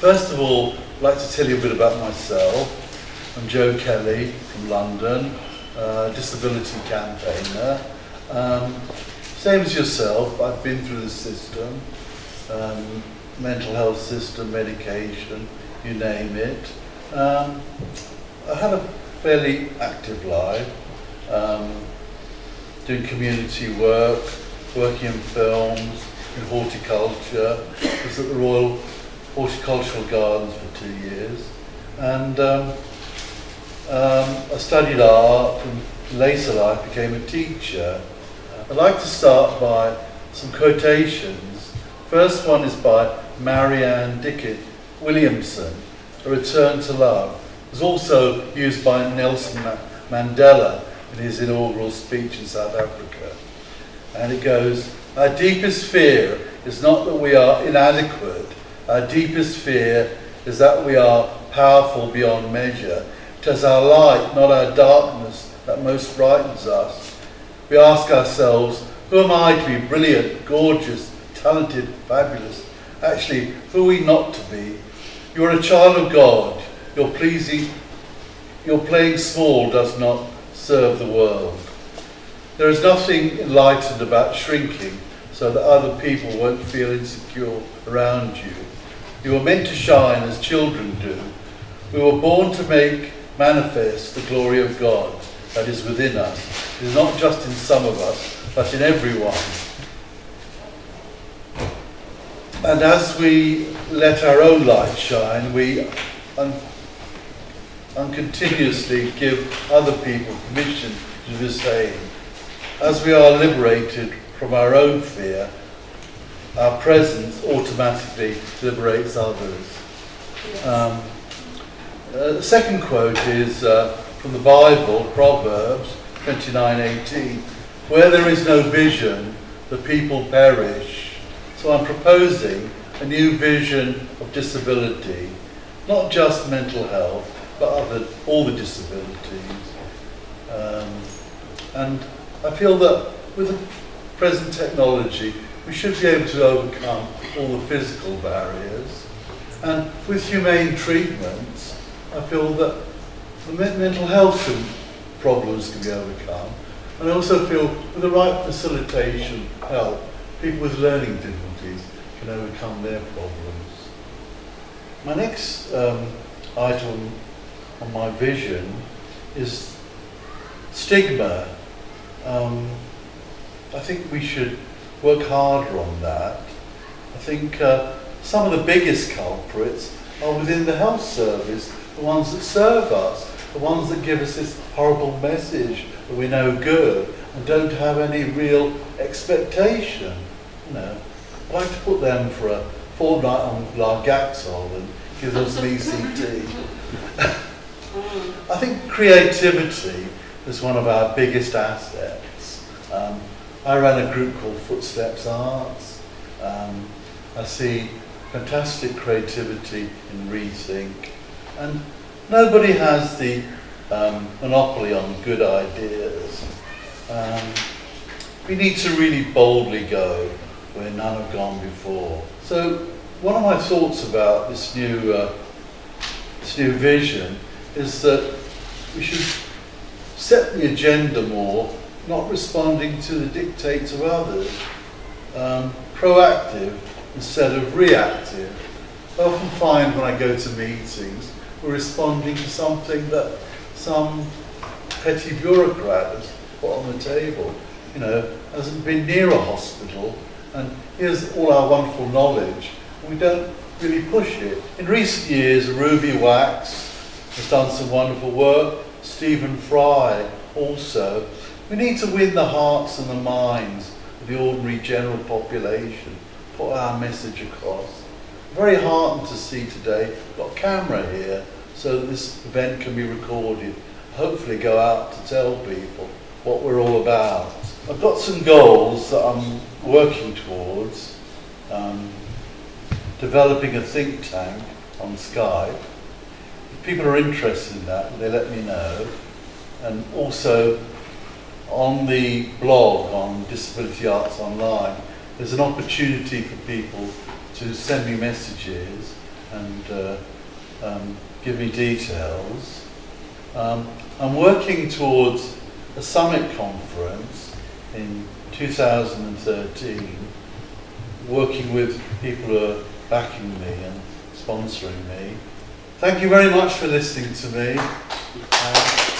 First of all, I'd like to tell you a bit about myself. I'm Joe Kelly from London, uh, disability campaigner. Um, same as yourself, I've been through the system, um, mental health system, medication, you name it. Um, I had a fairly active life, um, doing community work, working in films, in horticulture. Was at the Royal Horticultural Gardens for two years. And um, um, I studied art and later life became a teacher. I'd like to start by some quotations. First one is by Marianne Dickett Williamson, A Return to Love. It was also used by Nelson Mandela in his inaugural speech in South Africa. And it goes, our deepest fear is not that we are inadequate, our deepest fear is that we are powerful beyond measure. It is our light, not our darkness, that most frightens us. We ask ourselves, who am I to be brilliant, gorgeous, talented, fabulous? Actually, who are we not to be? You are a child of God. Your pleasing, your playing small does not serve the world. There is nothing enlightened about shrinking so that other people won't feel insecure around you. You were meant to shine as children do. We were born to make manifest the glory of God that is within us. It is not just in some of us, but in everyone. And as we let our own light shine, we un- give other people permission to do the same. As we are liberated from our own fear, our presence automatically liberates others. Um, uh, the second quote is uh, from the Bible, Proverbs 29:18, "Where there is no vision, the people perish." So I'm proposing a new vision of disability, not just mental health, but other, all the disabilities. Um, and I feel that with the present technology, we should be able to overcome all the physical barriers. And with humane treatments, I feel that the mental health problems can be overcome. And I also feel with the right facilitation help, people with learning difficulties can overcome their problems. My next um, item on my vision is stigma. Um, I think we should work harder on that. I think uh, some of the biggest culprits are within the health service, the ones that serve us, the ones that give us this horrible message that we're no good and don't have any real expectation. You know, I'd like to put them for a fortnight on Largactil and give them some ECT. I think creativity is one of our biggest assets. Um, I ran a group called Footsteps Arts. Um, I see fantastic creativity in Rethink. And nobody has the um, monopoly on good ideas. Um, we need to really boldly go where none have gone before. So one of my thoughts about this new, uh, this new vision is that we should set the agenda more not responding to the dictates of others, um, proactive instead of reactive. I often find when I go to meetings, we're responding to something that some petty bureaucrat has put on the table. You know, hasn't been near a hospital, and here's all our wonderful knowledge, we don't really push it. In recent years, Ruby Wax has done some wonderful work. Stephen Fry also we need to win the hearts and the minds of the ordinary general population, put our message across. Very heartened to see today, we've got a camera here so that this event can be recorded. Hopefully go out to tell people what we're all about. I've got some goals that I'm working towards. Um, developing a think tank on Skype. If people are interested in that, they let me know. And also on the blog on Disability Arts Online, there's an opportunity for people to send me messages and uh, um, give me details. Um, I'm working towards a summit conference in 2013, working with people who are backing me and sponsoring me. Thank you very much for listening to me. Uh,